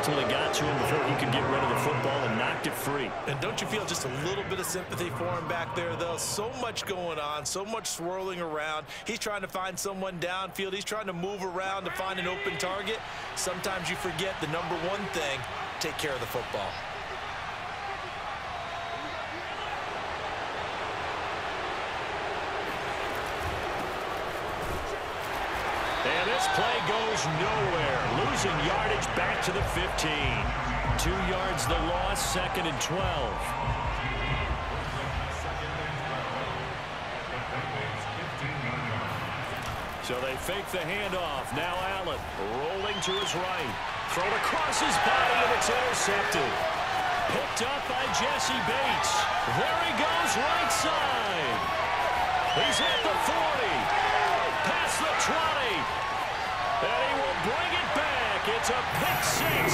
ultimately got to him before he could get rid of the football and knocked it free. And don't you feel just a little bit of sympathy for him back there, though? So much going on, so much swirling around. He's trying to find someone downfield. He's trying to move around to find an open target. Sometimes you forget the number one thing, take care of the football. And this play goes nowhere. Losing yardage back to the 15. Two yards the loss, second and 12. So they fake the handoff. Now Allen rolling to his right. Thrown across his body, and it's intercepted. Picked up by Jessie Bates. There he goes, right side. He's at the 40 past the 20. And he will bring it back. It's a pick six.